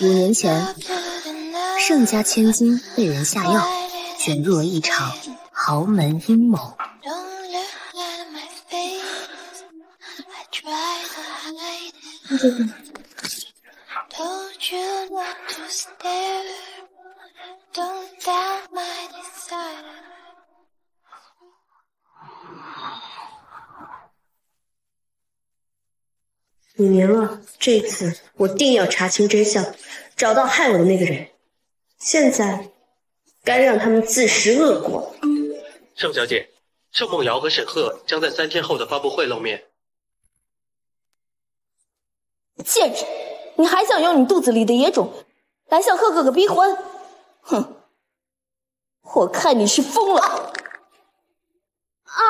五年前，盛家千金被人下药，卷入了一场豪门阴谋。五年了，这次我定要查清真相，找到害我的那个人。现在该让他们自食恶果。盛小姐，盛梦瑶和沈鹤将在三天后的发布会露面。戒指，你还想用你肚子里的野种来向贺哥哥逼婚？哼！我看你是疯了！啊！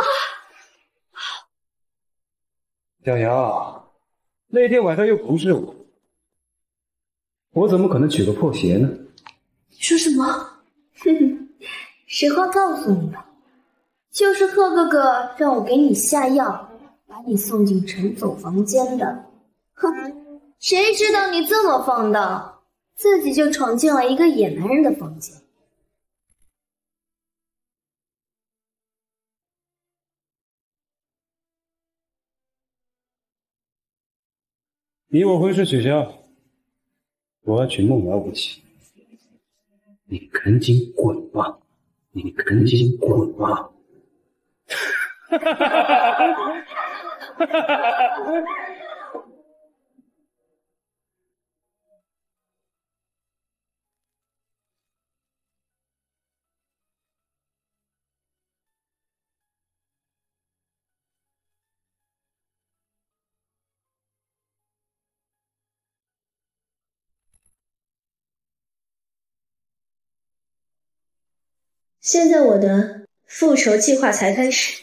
小瑶。那天晚上又不是我，我怎么可能娶个破鞋呢？你说什么？哼哼，实话告诉你吧，就是贺哥哥让我给你下药，把你送进陈总房间的。哼，谁知道你这么放荡，自己就闯进了一个野男人的房间。你我婚事取消，我要娶孟瑶为妻。你赶紧滚吧！你赶紧滚吧！哈哈哈哈哈哈！现在我的复仇计划才开始。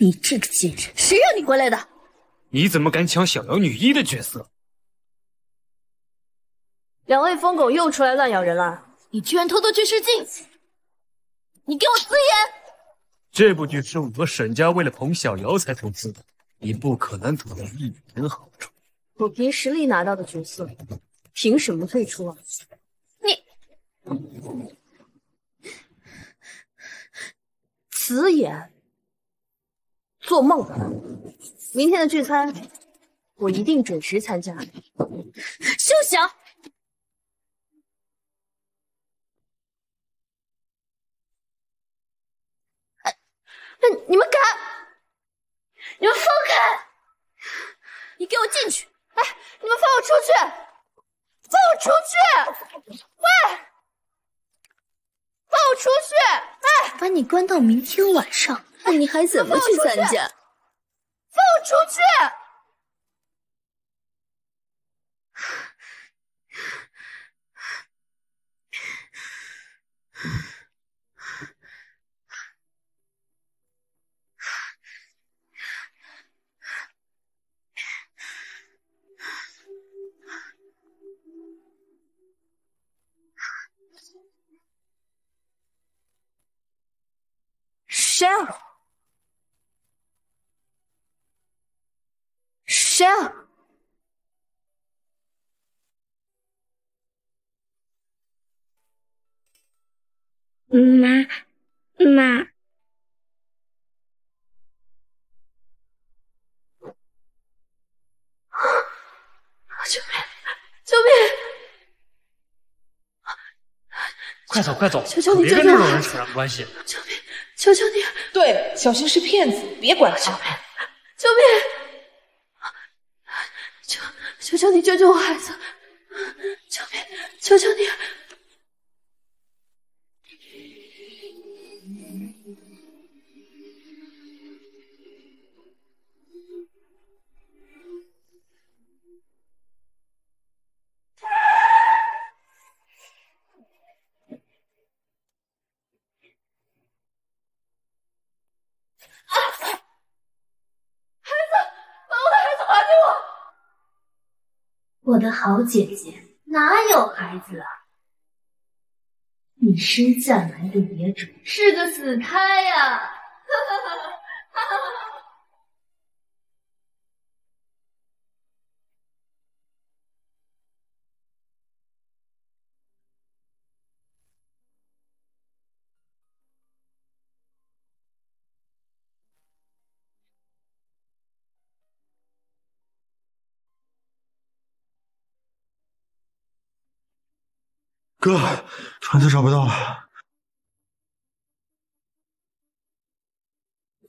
你这个贱人，谁让你过来的？你怎么敢抢小妖女一的角色？两位疯狗又出来乱咬人了！你居然偷偷去试镜！你给我死眼！这部剧是我沈家为了捧小瑶才投资的，你不可能得到一点好处。我凭实力拿到的角色，凭什么退出啊？你此言做梦吧！明天的聚餐，我一定准时参加。休想！那你们敢？你们放开！你给我进去！哎，你们放我出去！放我出去！喂，放我出去！哎，把你关到明天晚上，那你还怎么去参加？放我出去！谁啊？谁啊？妈妈，救命！救命！快走，快走！求求你，别跟这种人扯上关系！救命！求求你！对，小新是骗子，别管他！救命！求求求你救救我孩子！救命！求求你！我的好姐姐，哪有孩子啊？你生下来的野种是个死胎呀！哈哈哈哥，船子找不到了。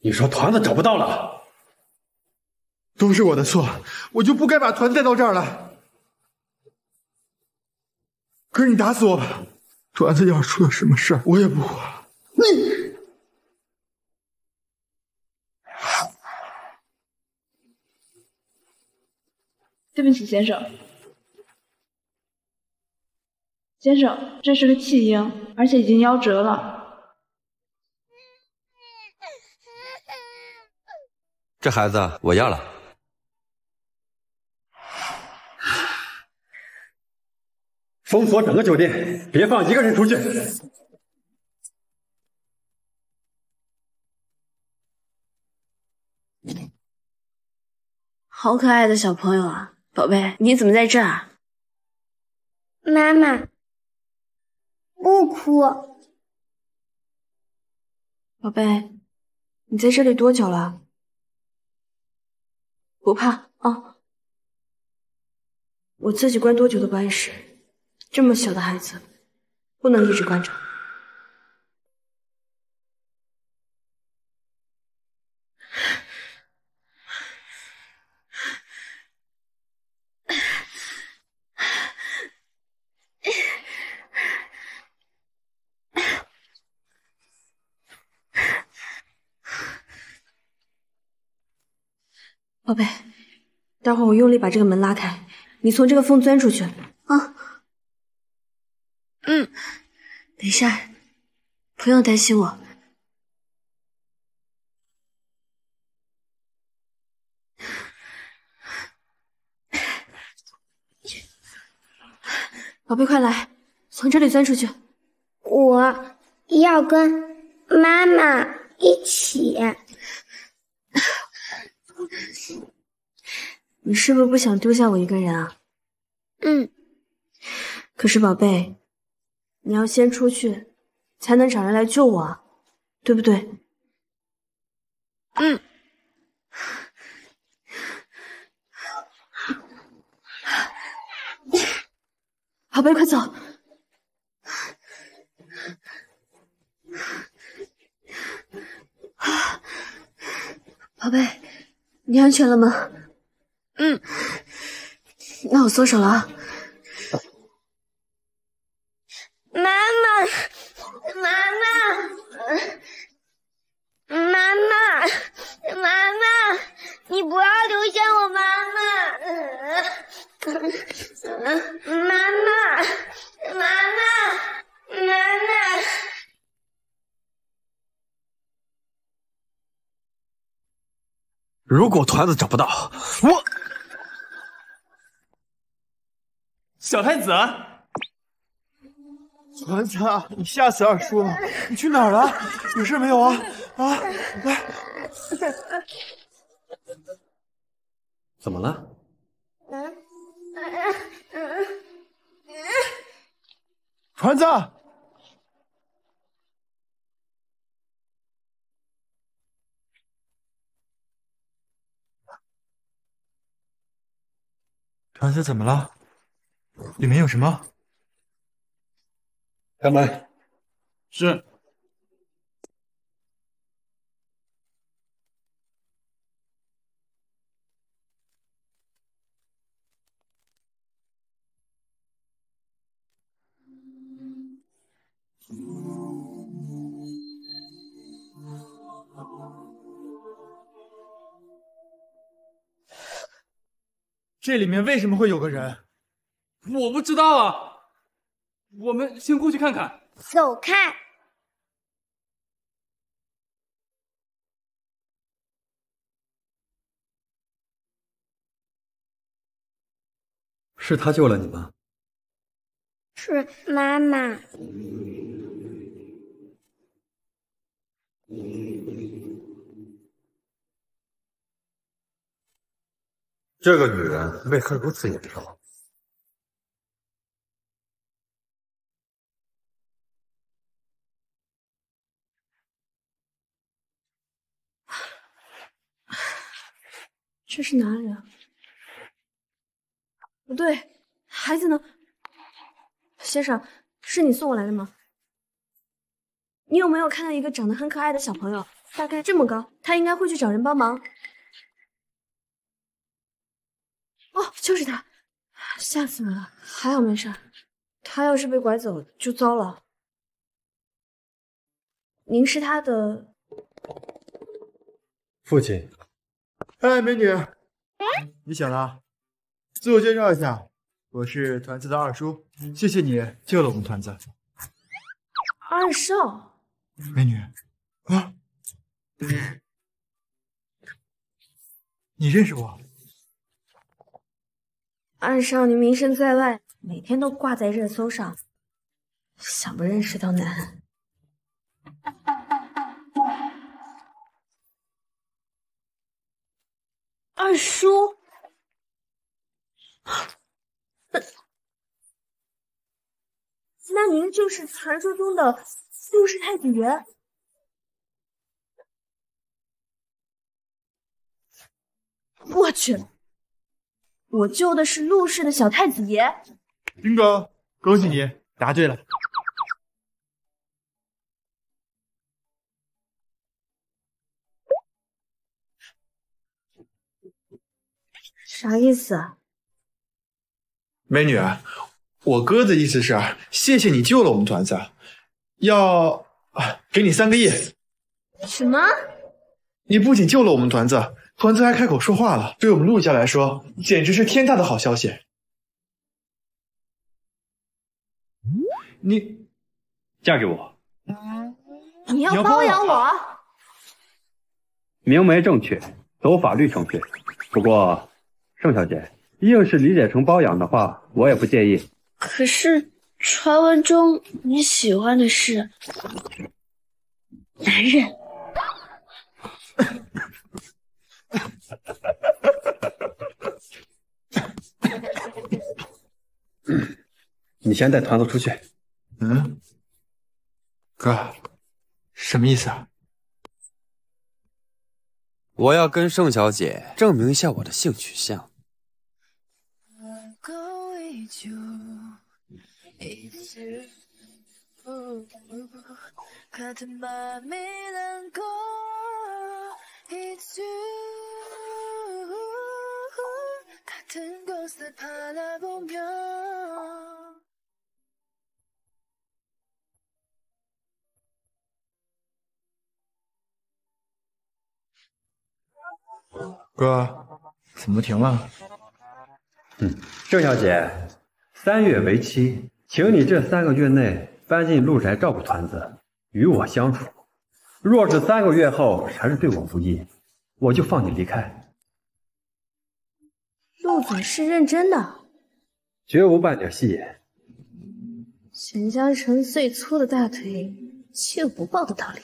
你说团子找不到了，都是我的错，我就不该把团带到这儿来。可是你打死我吧，团子要是出了什么事儿，我也不活了。你，对不起，先生。先生，这是个弃婴，而且已经夭折了。这孩子我要了。封锁整个酒店，别放一个人出去。好可爱的小朋友啊，宝贝，你怎么在这儿？妈妈。不哭，宝贝，你在这里多久了？不怕啊，我自己关多久都不碍事。这么小的孩子，不能一直关着。宝贝，待会儿我用力把这个门拉开，你从这个缝钻出去啊。嗯，没事，不用担心我。宝贝，快来，从这里钻出去。我要跟妈妈一起。你是不是不想丢下我一个人啊？嗯。可是宝贝，你要先出去，才能找人来救我，对不对？嗯。宝贝，快走！宝贝，你安全了吗？嗯，那我松手了啊！妈妈，妈妈，妈妈，妈妈，你不要留下我妈妈！妈妈，妈妈，妈妈。如果团子找不到，我。小太子，团子，你吓死二叔了！你去哪儿了？有事没有啊？啊，来，怎么了？团子，团子怎么了？里面有什么？开门。是。这里面为什么会有个人？我不知道啊，我们先过去看看。走开！是他救了你吗？是妈妈。这个女人为何如此眼熟？这是哪里啊？不对，孩子呢？先生，是你送我来的吗？你有没有看到一个长得很可爱的小朋友？大概这么高，他应该会去找人帮忙。哦，就是他，吓死我了！还好没事。他要是被拐走就糟了。您是他的父亲。哎，美女，你醒了。自我介绍一下，我是团子的二叔，谢谢你救了我们团子。二少，美女，啊，你认识我？二少，你名声在外，每天都挂在热搜上，想不认识都难。二叔，那您就是传说中的陆氏太子爷？我去，我救的是陆氏的小太子爷。bingo，哥，恭喜你答对了。啥意思啊？美女，我哥的意思是，谢谢你救了我们团子，要啊给你三个亿。什么？你不仅救了我们团子，团子还开口说话了，对我们陆家来说，简直是天大的好消息。你嫁给我，你要包养我？明媒正娶，走法律程序。不过，盛小姐，硬是理解成包养的话，我也不介意。可是传闻中你喜欢的是男人。你先带团子出去。嗯，哥，什么意思啊？我要跟盛小姐证明一下我的性取向。哥，怎么停了？嗯，郑小姐，三月为期，请你这三个月内搬进陆宅照顾团子，与我相处。若是三个月后还是对我不义，我就放你离开。陆总是认真的，绝无半点戏言。全江城最粗的大腿，岂有不抱的道理？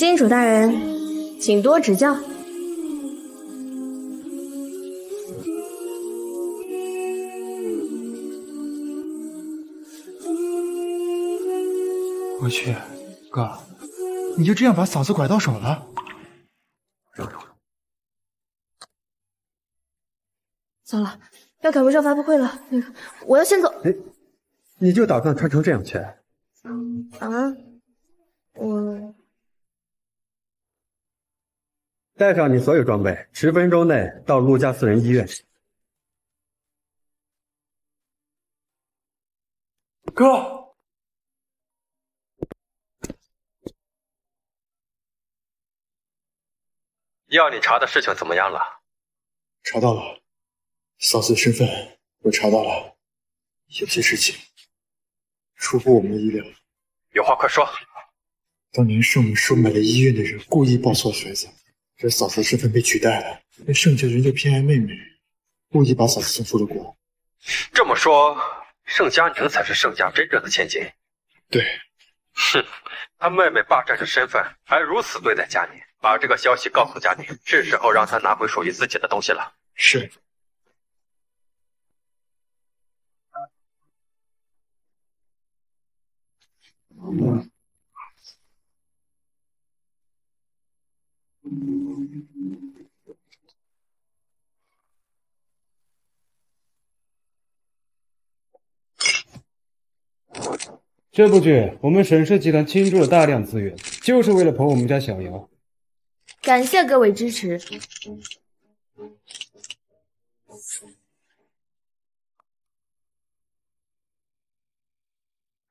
金主大人，请多指教。我去，哥，你就这样把嫂子拐到手了？糟了，要赶不上发布会了。那个，我要先走。哎，你就打算穿成这样去？啊，我带上你所有装备，十分钟内到陆家私人医院。哥。要你查的事情怎么样了？查到了，嫂子的身份我查到了，有些事情出乎我们的意料。有话快说。当年是我们收买了医院的人故意抱错孩子，这嫂子的身份被取代了，那盛家人就偏爱妹妹，故意把嫂子送出了国。这么说，盛佳宁才是盛家真正的千金。对，哼，他妹妹霸占着身份，还如此对待佳宁，把这个消息告诉佳宁，是时候让她拿回属于自己的东西了。是。这部剧我们沈氏集团倾注了大量资源，就是为了捧我们家小瑶。感谢各位支持。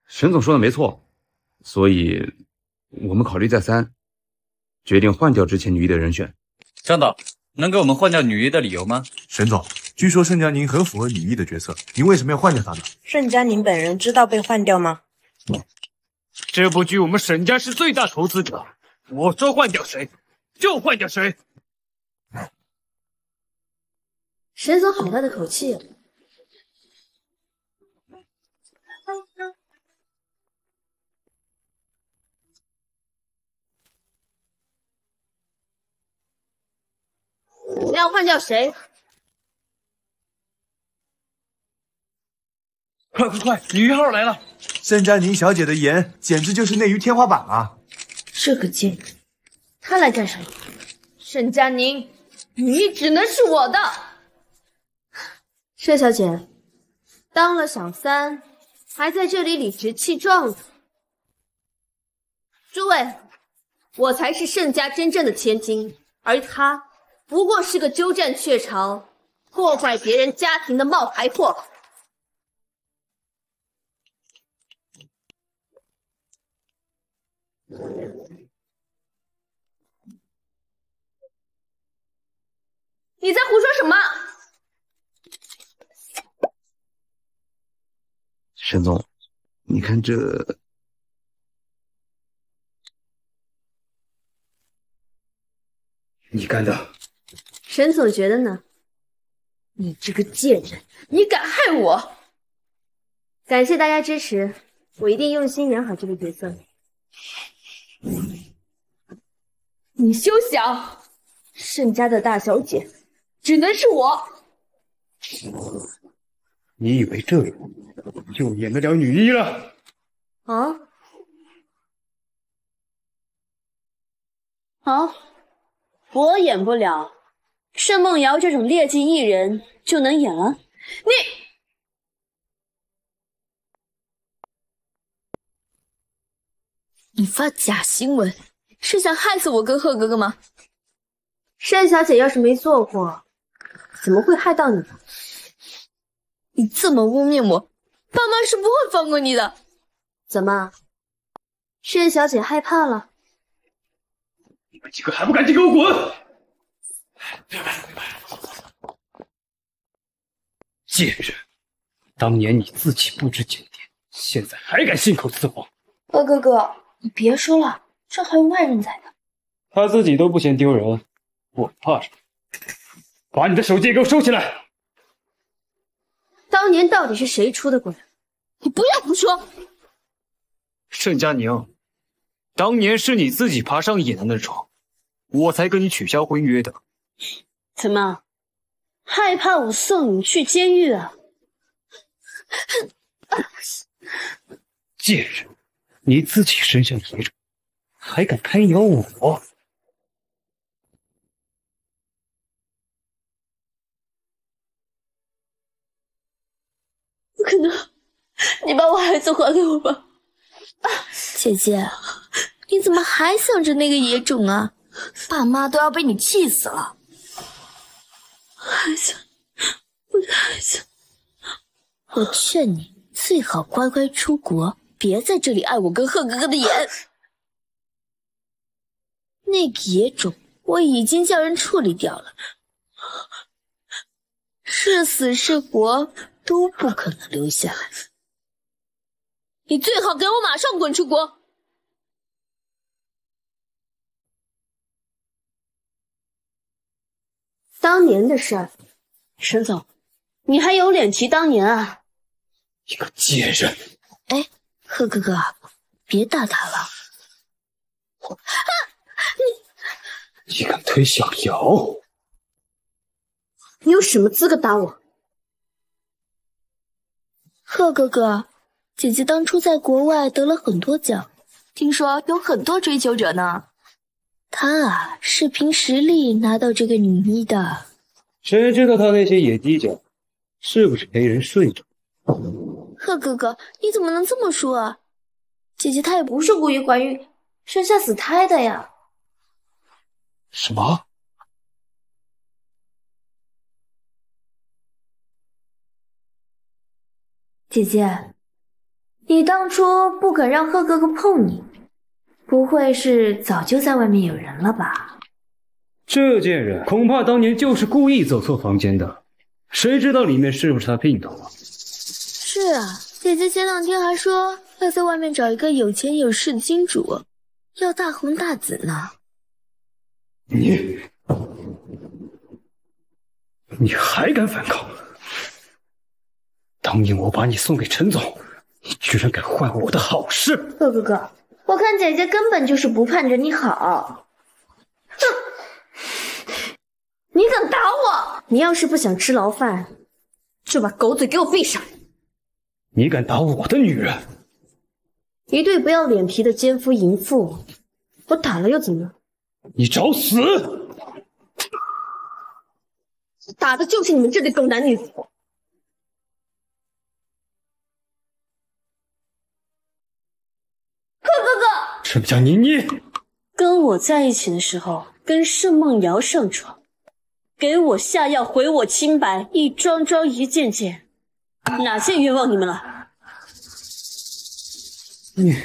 沈总说的没错，所以我们考虑再三，决定换掉之前女一的人选。张导，能给我们换掉女一的理由吗？沈总，据说盛佳宁很符合女一的角色，您为什么要换掉她呢？盛佳宁本人知道被换掉吗？这部剧我们沈家是最大投资者，我说换掉谁，就换掉谁。沈总好大的口气！要换掉谁？快快快！女一号来了！盛佳宁小姐的颜简直就是内娱天花板啊！这个贱人，她来干什么？沈佳宁，女一只能是我的。盛小姐，当了小三，还在这里理直气壮的。诸位，我才是盛家真正的千金，而她不过是个鸠占鹊巢、破坏别人家庭的冒牌货。你在胡说什么？沈总，你看这，你干的。沈总觉得呢？你这个贱人，你敢害我！感谢大家支持，我一定用心演好这个角色。你休想！盛家的大小姐，只能是我。你以为这样就演得了女一了？啊？好，我演不了，盛梦瑶这种劣迹艺人就能演了？你，你发假新闻是想害死我跟贺哥哥吗？盛小姐要是没做过，怎么会害到你？你这么污蔑我，爸妈是不会放过你的。怎么，盛小姐害怕了？你们几个还不赶紧给我滚！贱人，当年你自己布置检点，现在还敢信口雌黄！贺哥哥，你别说了，这还有外人在呢。他自己都不嫌丢人，我怕什么？把你的手机给我收起来！当年到底是谁出的轨？你不要胡说！盛佳宁，当年是你自己爬上野男的床，我才跟你取消婚约的。怎么，害怕我送你去监狱啊？贱人，你自己身上野种，还敢开咬我？不可能！你把我孩子还给我吧，啊姐姐，你怎么还想着那个野种啊？爸妈都要被你气死了。孩子，我的孩子，我劝你最好乖乖出国，别在这里碍我跟贺哥哥的眼。那个野种我已经叫人处理掉了，是死是活。都不可能留下来！你最好给我马上滚出国！当年的事儿，沈总，你还有脸提当年啊？你个贱人！哎，贺哥哥，别打他了。你你敢推小瑶？你有什么资格打我？贺哥哥，姐姐当初在国外得了很多奖，听说有很多追求者呢。她啊，是凭实力拿到这个女一的。谁知道他那些野鸡脚是不是陪人睡着？贺哥哥，你怎么能这么说啊？姐姐她也不是故意怀孕生下死胎的呀。什么？姐姐，你当初不肯让贺哥哥碰你，不会是早就在外面有人了吧？这贱人恐怕当年就是故意走错房间的，谁知道里面是不是他姘头啊？是啊，姐姐前两天还说要在外面找一个有钱有势的金主，要大红大紫呢。你，你还敢反抗？当年我把你送给陈总，你居然敢坏我的好事！贺哥哥，我看姐姐根本就是不盼着你好。哼！你敢打我？你要是不想吃牢饭，就把狗嘴给我闭上！你敢打我的女人？一对不要脸皮的奸夫淫妇，我打了又怎么了？你找死！打的就是你们这对狗男女。哥哥，盛佳妮，你跟我在一起的时候，跟盛梦瑶上床，给我下药毁我清白，一桩桩一件件，哪件冤枉你们了？你，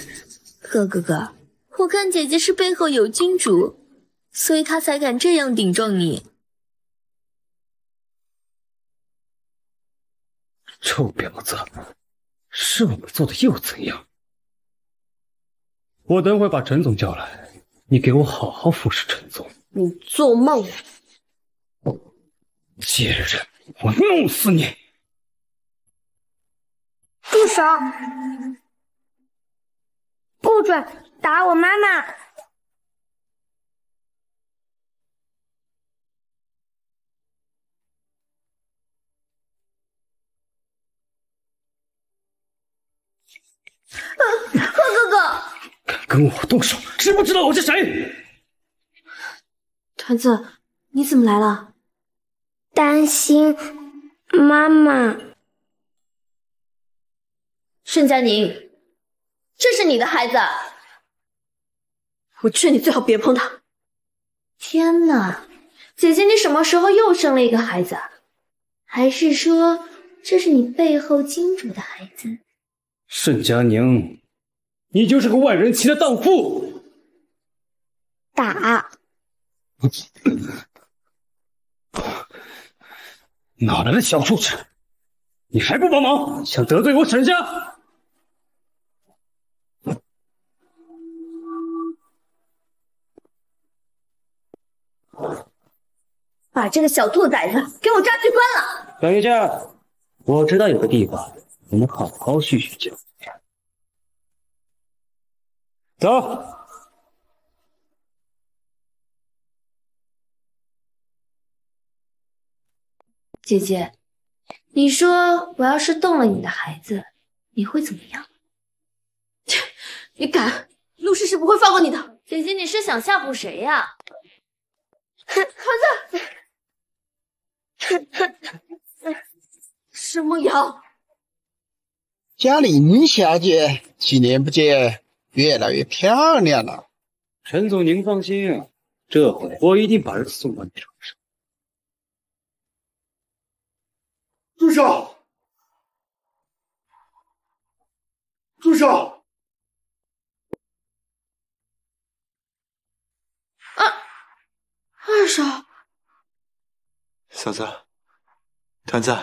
贺哥哥，我看姐姐是背后有君主。所以她才敢这样顶撞你，臭婊子！是我们做的又怎样？我等会把陈总叫来，你给我好好服侍陈总。你做梦！贱人，我弄死你！住手！不准打我妈妈！贺哥哥，敢跟我动手，知不知道我是谁？团子，你怎么来了？担心妈妈。盛佳宁，这是你的孩子，我劝你最好别碰他。天哪，姐姐，你什么时候又生了一个孩子？还是说这是你背后金主的孩子？盛佳宁，你就是个万人骑的荡妇！打！哪来的小畜生？你还不帮忙？想得罪我沈家？把这个小兔崽子给我抓去关了！等一下，我知道有个地方。我们好好叙叙旧。走，姐姐，你说我要是动了你的孩子，你会怎么样？切，你敢！陆氏是不会放过你的。姐姐，你是想吓唬谁呀？孩子，是梦瑶。嘉玲小姐，几年不见，越来越漂亮了。陈总，您放心，这回我一定把人送到你手上。住手！住手！二二少，嫂子，团子，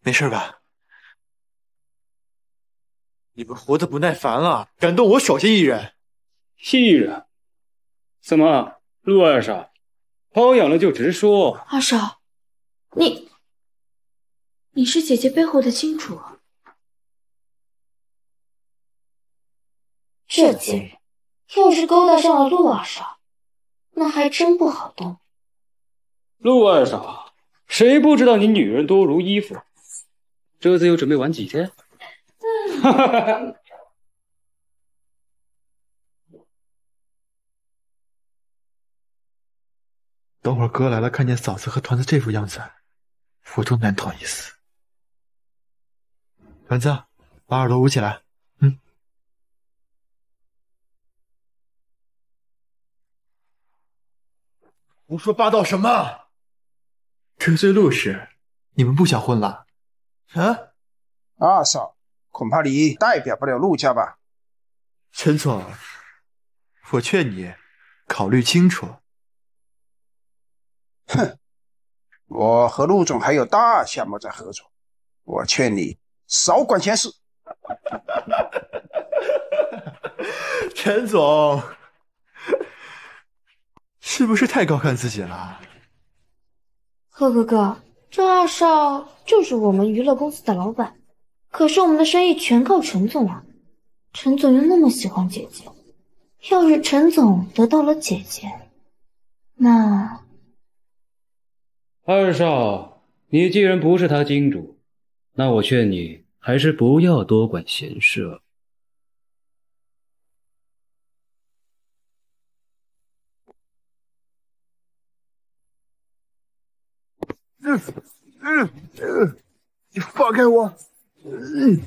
没事吧？你们活得不耐烦了，敢动我手下艺人？艺人？怎么，陆二少，包养了就直说。二少，你，你是姐姐背后的金主。这贱人，要是勾搭上了陆二少，那还真不好动。陆二少，谁不知道你女人多如衣服？这次又准备玩几天？哈哈哈哈！等会儿哥来了，看见嫂子和团子这副样子，我都难逃一死。团子，把耳朵捂起来。嗯。胡说八道什么？得罪陆氏，你们不想混了？啊？二少，恐怕你代表不了陆家吧？陈总，我劝你考虑清楚。哼，我和陆总还有大项目在合作，我劝你少管闲事。陈总，是不是太高看自己了？贺哥哥，这二少就是我们娱乐公司的老板，可是我们的生意全靠陈总啊。陈总又那么喜欢姐姐，要是陈总得到了姐姐，那……二少，你既然不是他金主，那我劝你还是不要多管闲事了。嗯嗯嗯，你放开我！嗯，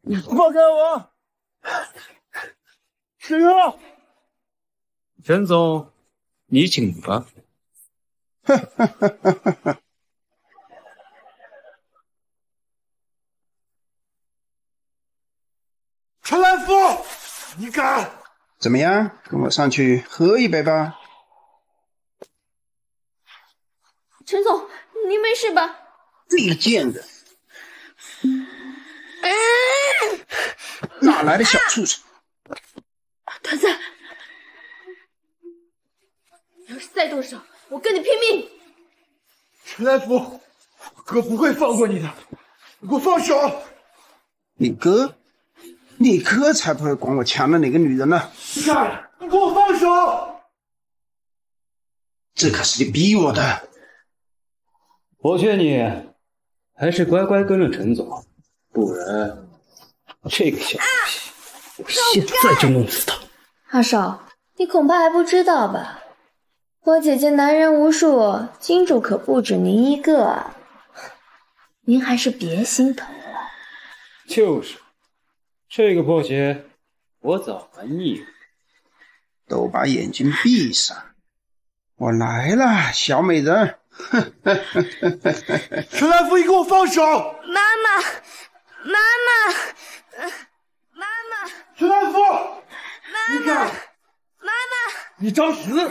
你放开我！师哥，陈总，你请吧。哈哈哈哈哈哈！陈来福，你敢？怎么样？跟我上去喝一杯吧。陈总，您没事吧？这个贱人！哪来的小畜生？团子，你要是再动手！我跟你拼命！陈来福，哥不会放过你的，你给我放手！你哥，你哥才不会管我抢了哪个女人呢！下来，你给我放手！这可是你逼我的。我劝你还是乖乖跟着陈总，不然这个小东西，我现在就弄死他！二少，你恐怕还不知道吧？我姐姐男人无数，金主可不止您一个啊！您还是别心疼了。就是，这个破鞋我早还腻了。都把眼睛闭上，我来了，小美人！陈来福，你给我放手！妈妈，妈妈，妈妈！陈大夫，妈妈，妈妈！你找死！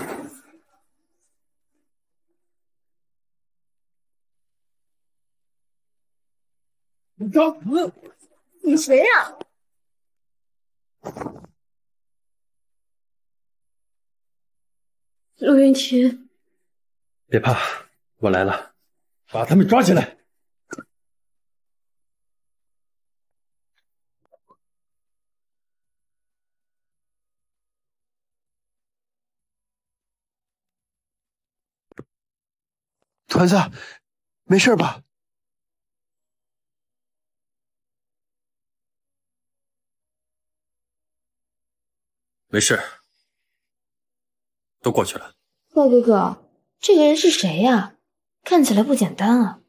你找死！你谁呀？陆云天，别怕，我来了，把他们抓起来。团子，没事吧？没事，都过去了。贺哥哥，这个人是谁呀？看起来不简单啊！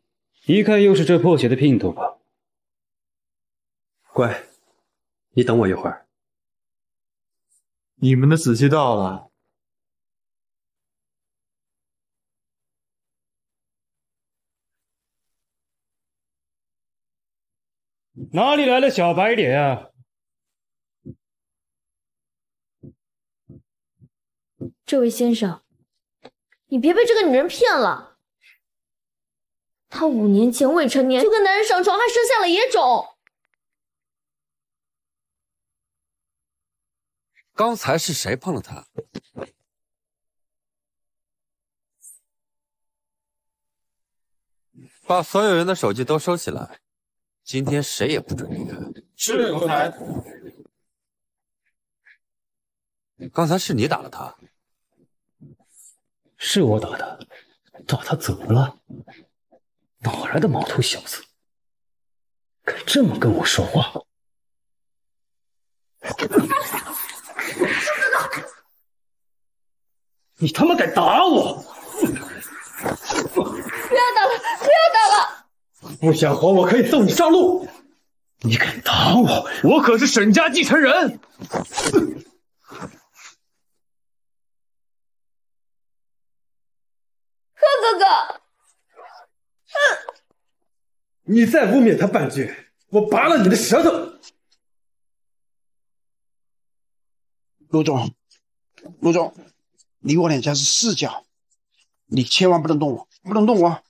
一看又是这破鞋的姘头吧。乖，你等我一会儿。你们的子期到了。哪里来的小白脸啊？这位先生，你别被这个女人骗了。她五年前未成年就跟男人上床，还生下了野种。刚才是谁碰了她？把所有人的手机都收起来，今天谁也不准离开。是奴才。刚才是你打了他？是我打的，打他怎么了？哪来的毛头小子，敢这么跟我说话？你他妈敢打我！不要打了，不要打了！不想活，我可以送你上路。你敢打我，我可是沈家继承人。贺哥哥，哼你再污蔑他半句，我拔了你的舌头！陆总，陆总，你我两家是世交，你千万不能动我，不能动我！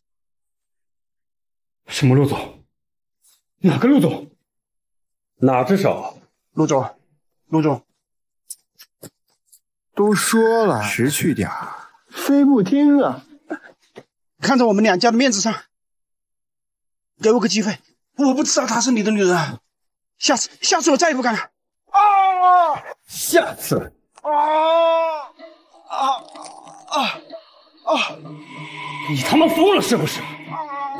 什么陆总？哪个陆总？哪只手？陆总，陆总，都说了，识趣点非不听啊！看在我们两家的面子上，给我个机会，我不知道她是你的女人，下次，下次我再也不敢了。啊！下次啊啊啊啊！你他妈疯了是不是？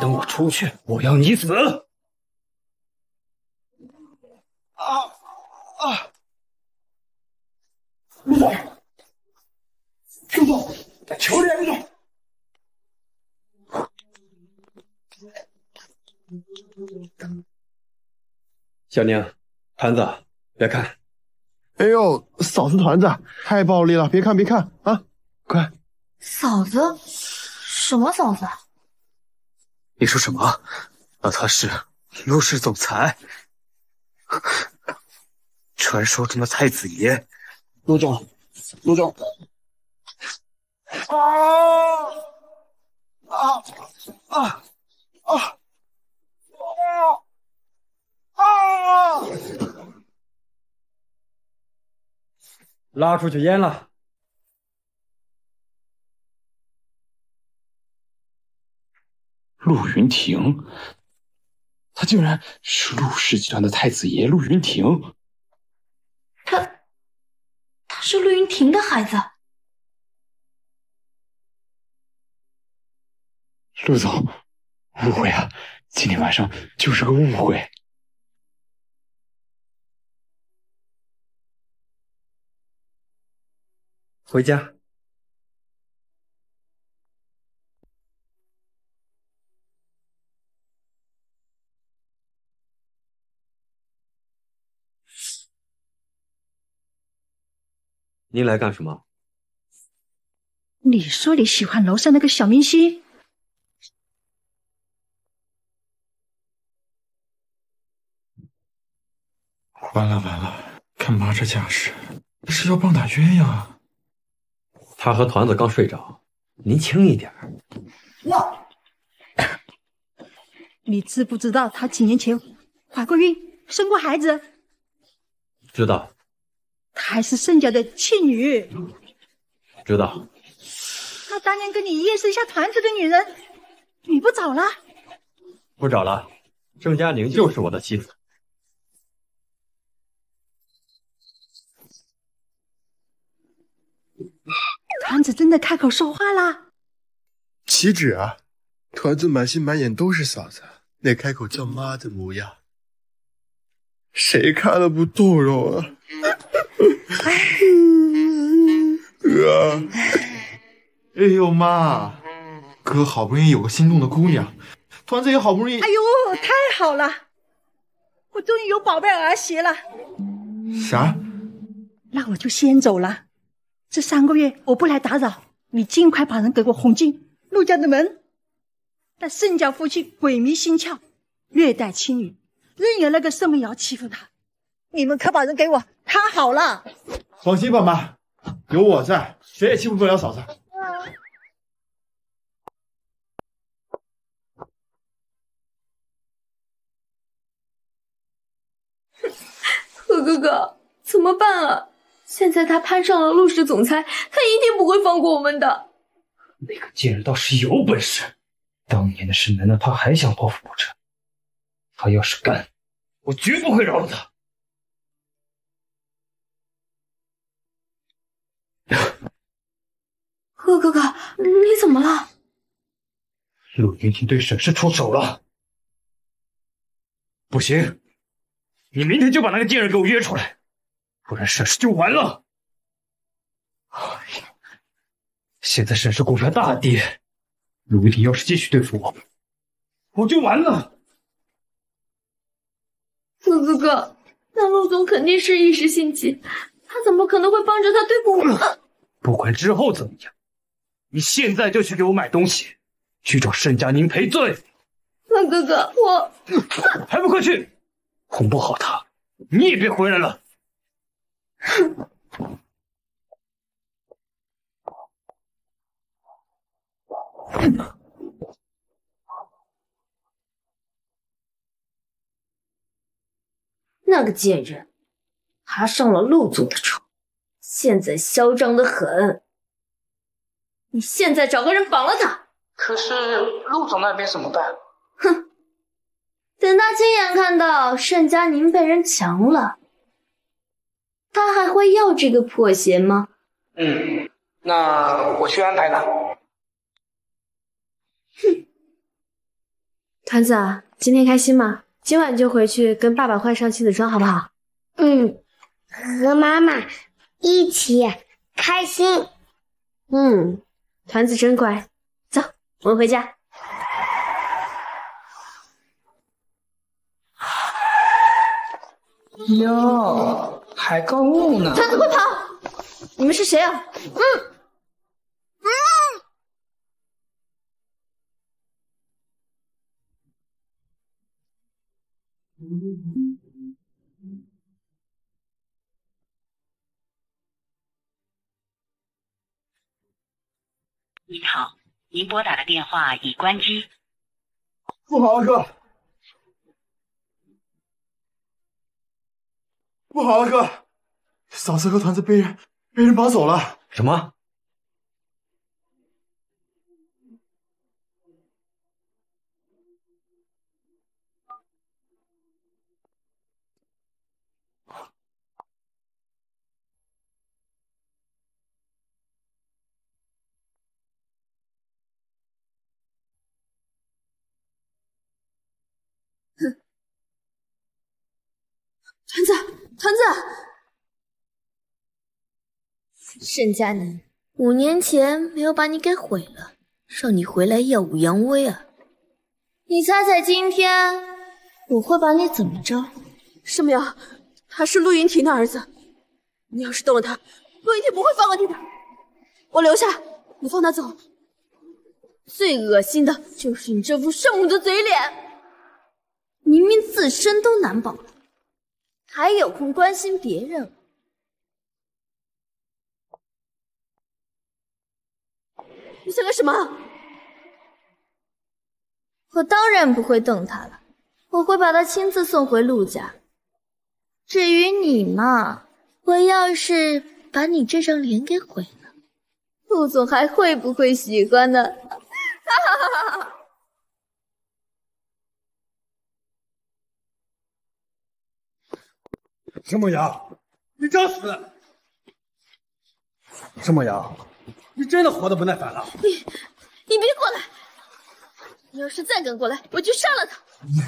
等我出去，我要你死！啊啊！陆总，陆总，求你，陆总！小宁，团子，别看。哎呦，嫂子团子太暴力了，别看别看啊！快，嫂子，什么嫂子？你说什么？那他是陆氏总裁，传说中的太子爷。陆总，陆总，啊啊啊啊啊啊！拉出去阉了。陆云亭，他竟然是陆氏集团的太子爷陆云亭。他，他是陆云亭的孩子。陆总，误会啊！今天晚上就是个误会。回家。您来干什么？你说你喜欢楼上那个小明星？完了完了，看妈这架势，是要棒打鸳鸯。他和团子刚睡着，您轻一点。我！你知不知道他几年前怀过孕，生过孩子？知道。她还是盛家的弃女。知道。那当年跟你夜生下团子的女人，你不找了？不找了。郑佳宁就是我的妻子。团子真的开口说话啦？岂止啊！团子满心满眼都是嫂子，那开口叫妈的模样，谁看了不动容啊？哥，哎呦妈，哥好不容易有个心动的姑娘，团子也好不容易……哎呦，太好了，我终于有宝贝儿媳了。啥？那我就先走了。这三个月我不来打扰，你尽快把人给我哄进陆家的门。那盛家夫妻鬼迷心窍，虐待妻女，任由那个盛文瑶欺负他，你们可把人给我看好了。放心吧，妈，有我在，谁也欺负不了嫂子。何哥哥，怎么办啊？现在他攀上了陆氏总裁，他一定不会放过我们的。那个贱人倒是有本事，当年的事，难道他还想报复不成？他要是敢，我绝不会饶了他。贺哥哥，你怎么了？陆云婷对沈氏出手了，不行，你明天就把那个贱人给我约出来，不然沈氏就完了。哎呀，现在沈氏股票大跌，陆云婷要是继续对付我，我就完了。陆哥哥，那陆总肯定是一时兴起，他怎么可能会帮着他对付我？不管之后怎么样，你现在就去给我买东西，去找盛佳宁赔罪。陆哥哥，我还不快去！哄不好他，你也别回来了。那个贱人爬上了陆总的床，现在嚣张的很。你现在找个人绑了他。可是陆总那边怎么办？哼，等他亲眼看到盛佳宁被人强了，他还会要这个破鞋吗？嗯，那我去安排他。哼，团子，今天开心吗？今晚就回去跟爸爸换上亲子装，好不好？嗯，和妈妈一起开心。嗯，团子真乖。走，我们回家。哟，还购物呢？团子，快跑！你们是谁啊？嗯。您好，您拨打的电话已关机。不好了，哥！不好了，哥！嫂子和团子被人被人绑走了。什么？团子，团子，沈佳宁，五年前没有把你给毁了，让你回来耀武扬威啊！你猜猜今天我会把你怎么着？盛苗，他是陆云婷的儿子，你要是动了他，陆云婷不会放过你的。我留下，你放他走。最恶心的就是你这副圣母的嘴脸。明明自身都难保了，还有空关心别人？你想干什么？我当然不会动他了，我会把他亲自送回陆家。至于你嘛，我要是把你这张脸给毁了，陆总还会不会喜欢呢？哈哈哈哈！盛梦瑶，你找死！沈梦瑶，你真的活得不耐烦了？你，你别过来！你要是再敢过来，我就杀了他！你，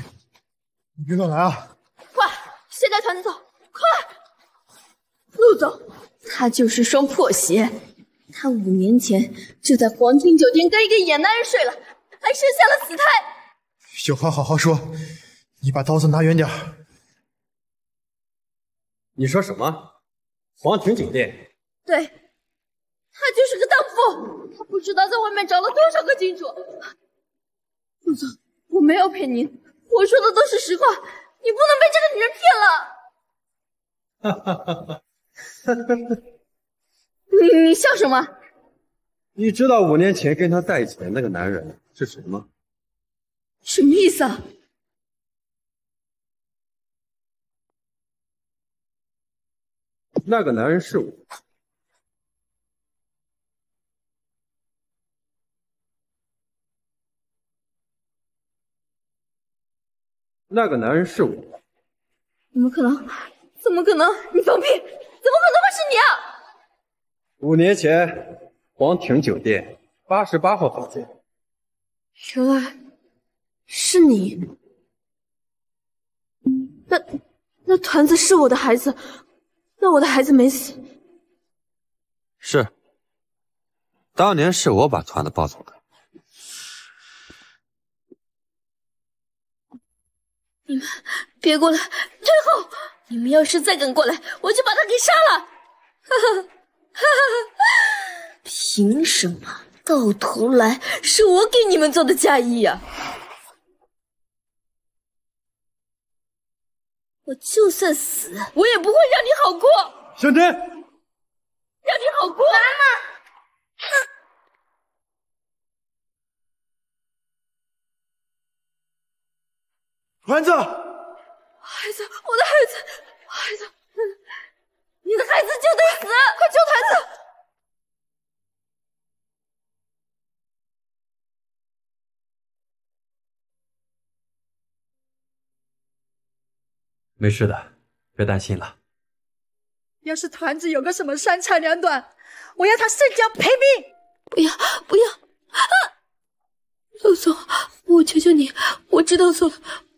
你别乱来啊！快，先带团子走！快！陆总，他就是双破鞋，他五年前就在皇庭酒店跟一个野男人睡了，还生下了死胎。有话好好说，你把刀子拿远点。你说什么？皇庭酒店？对，他就是个荡妇，他不知道在外面找了多少个金主。陆总，我没有骗您，我说的都是实话，你不能被这个女人骗了。哈哈哈哈哈！你你笑什么？你知道五年前跟他在一起的那个男人是谁吗？什么意思啊？那个男人是我。那个男人是我。怎么可能？怎么可能？你放屁！怎么可能会是你啊？五年前，皇庭酒店八十八号房间。原来是你。那那团子是我的孩子，那我的孩子没死。是，当年是我把团子抱走的。你们别过来，退后！你们要是再敢过来，我就把他给杀了！哈哈哈哈！凭什么？到头来是我给你们做的嫁衣呀！我就算死，我也不会让你好过。小天，让你好过，妈妈。团子，孩子，我的孩子，孩子，你的孩子就得死！快救团子！没事的，别担心了。要是团子有个什么三长两短，我要他圣教赔命！不要，不要！啊！陆总，我求求你，我知道错了。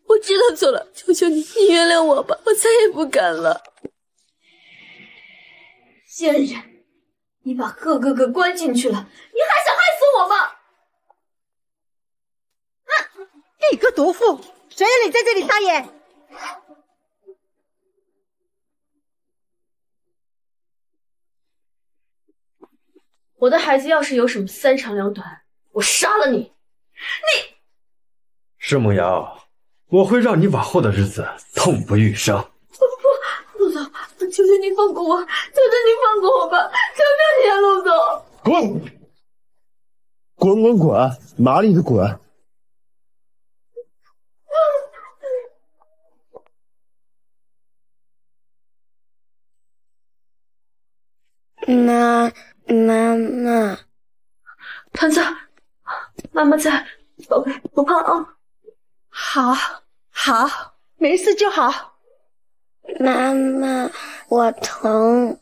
我知道错了，求求你，你原谅我吧，我再也不敢了。贱人，你把贺哥哥关进去了，你还想害死我吗？哼，你个毒妇，谁让你在这里撒野？我的孩子要是有什么三长两短，我杀了你！你，施梦瑶。我会让你往后的日子痛不欲生。不不，陆总，求求你放过我，求求你放过我吧，求求你啊，陆总！滚！滚滚滚！哪里的滚？妈，妈妈，团子，妈妈在，宝贝，不怕啊。好。好，没事就好。妈妈，我疼。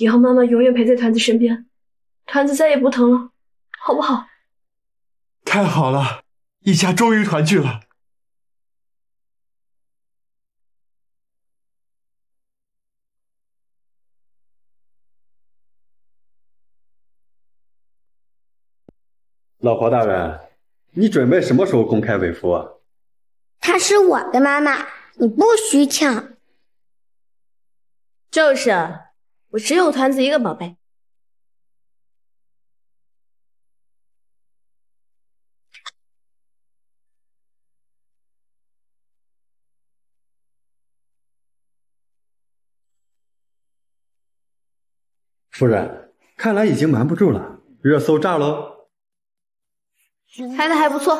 以后妈妈永远陪在团子身边，团子再也不疼了，好不好？太好了，一家终于团聚了。老婆大人，你准备什么时候公开为夫啊？她是我的妈妈，你不许抢。就是，我只有团子一个宝贝。夫人，看来已经瞒不住了，热搜炸喽！拍的还不错。